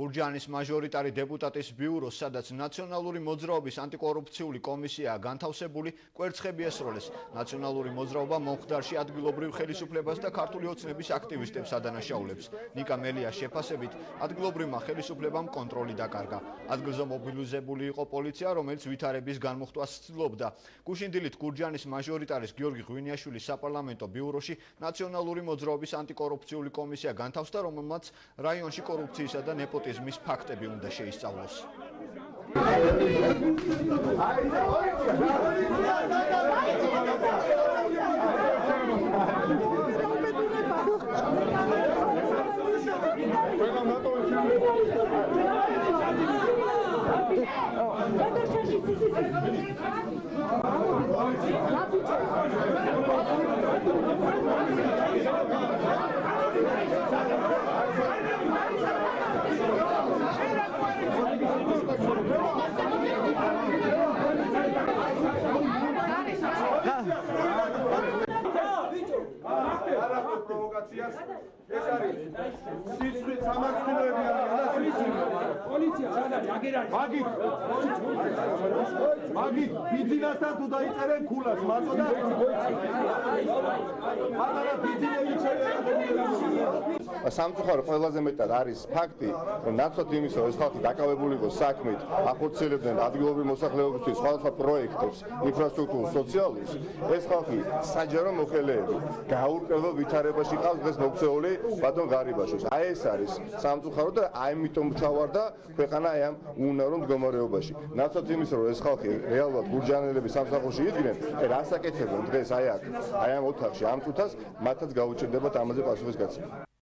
გურჯაანის მაჟორიტარი დეპუტატის ბიუროს, სადაც ნაციონალური მოძრაობის ანტიკორუფციული კომისიაა განთავსებული, კვერცხები ესროლეს. ნაციონალური მოძრაობა მომხდარში ადგილობრივ ხელისუფლებას და ქართული ოცნების აქტივისტებს ადანაშაულებს. ნიკა მელიას შეფასებით, ადგილობრივმა ხელისუფლებამ კონტროლი დაკარგა. ადგილზე მობილიზებული იყო პოლიცია, რომელიც ვითარების განმუხტვას ცდილობდა. გუშინდილით გურჯაანის მაჟორიტარის გიორგი ღვინიაშვილის საპარლამენტო ბიუროში ნაციონალური მოძრაობის ანტიკორუფციული კომისია განთავსდა, რომელმაც რაიონში კორუფციისა და ნეპოტიზმის ნეპოტიზმის ფაქტები უნდა შეისწავლოს. ყველა მატოვი პროვოკაციას ეს არის სიცხე სამართლებები არის პოლიცია სადაც აგერანი მაგით მაგით ბიზნესთან თუ დაიწერენ ქულას მაწოდა მაგარა ბიზნესი შეიძლება სამწუხარო ყველაზე მეტად არის ფაქტი რომ ნაცვლად იმისა რომ ეს ხალხი დაკავებული იყო საქმით ახორციელებდნენ ადგილობრივი მოსახლეობისთვის სხვადასხვა პროექტებს ინფრასტრუქტურულ სოციალურს ეს ხალხი საჯარო მოხელეები გაურკვეველ ვითარებაში ყავს დღეს მოქცეული ბატონ გარიბაშოს. აი ეს არის სამწუხარო და აი ამიტომ ჩავარდა ქვეყანა აი ამ უნარო მდგომარეობაში. ნაცვლად იმის რომ ეს ხალხი რეალურად გურჯანელები სამსახურში იდგნენ, აი რასაკეთებენ დღეს აი აქ, აი ამ ოთახში ამ წუთას მათაც გაუჭირდებათ ამაზე პასუხისგაცემა.